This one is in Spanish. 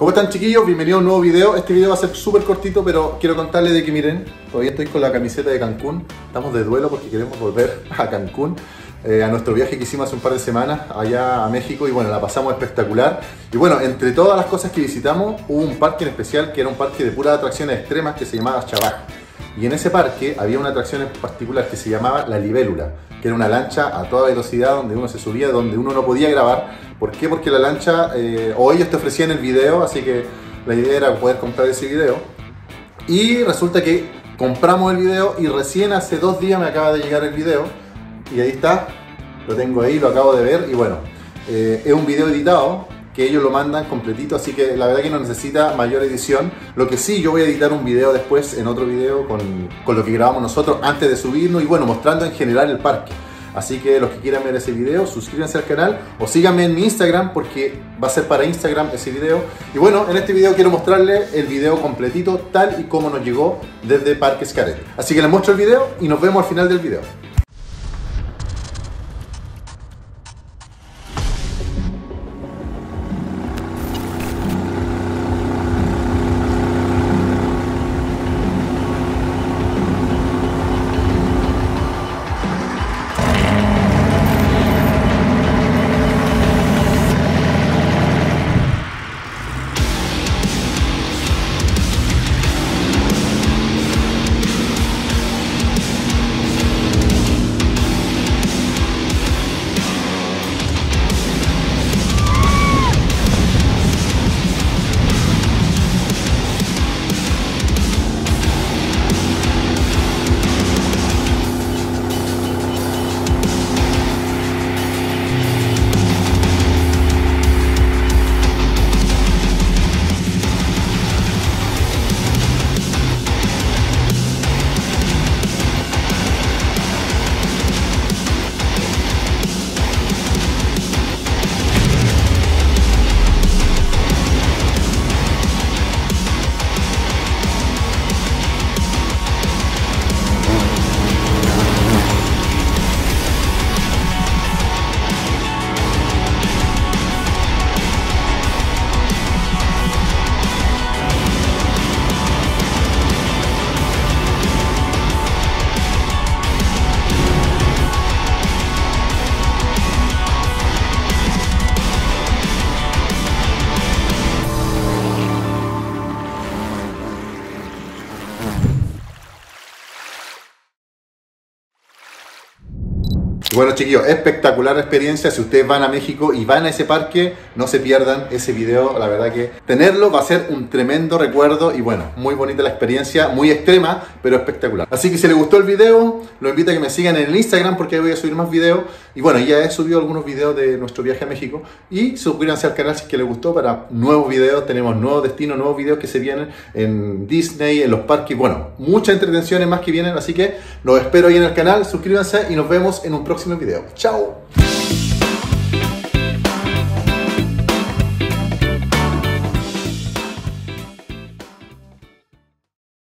¿Cómo están chiquillos? Bienvenidos a un nuevo video. Este video va a ser súper cortito, pero quiero contarles de que miren, todavía estoy con la camiseta de Cancún. Estamos de duelo porque queremos volver a Cancún. eh, a nuestro viaje que hicimos hace un par de semanas allá a México y bueno, la pasamos espectacular. Y bueno, entre todas las cosas que visitamos, hubo un parque en especial que era un parque de puras atracciones extremas que se llamaba Chabaj. Y en ese parque había una atracción en particular que se llamaba la libélula, que era una lancha a toda velocidad donde uno se subía, donde uno no podía grabar. ¿Por qué? Porque la lancha, eh, o ellos te ofrecían el video, así que la idea era poder comprar ese video. Y resulta que compramos el video y recién hace dos días me acaba de llegar el video. Y ahí está, lo tengo ahí, lo acabo de ver. Y bueno, eh, es un video editado que ellos lo mandan completito, así que la verdad que no necesita mayor edición. Lo que sí, yo voy a editar un video después en otro video con, con lo que grabamos nosotros antes de subirnos y bueno, mostrando en general el parque. Así que los que quieran ver ese video, suscríbanse al canal o síganme en mi Instagram porque va a ser para Instagram ese video. Y bueno, en este video quiero mostrarles el video completito tal y como nos llegó desde Parque Xcaret. Así que les muestro el video y nos vemos al final del video. Bueno chiquillos, espectacular experiencia. Si ustedes van a México y van a ese parque, no se pierdan ese video. La verdad que tenerlo va a ser un tremendo recuerdo y bueno, muy bonita la experiencia, muy extrema, pero espectacular. Así que si les gustó el video, los invito a que me sigan en el Instagram porque ahí voy a subir más videos. Y bueno, ya he subido algunos videos de nuestro viaje a México. Y suscríbanse al canal si es que les gustó para nuevos videos. Tenemos nuevos destinos, nuevos videos que se vienen en Disney, en los parques. Bueno, muchas entretenciones más que vienen. Así que los espero ahí en el canal. Suscríbanse y nos vemos en un próximo video. ¡Chao!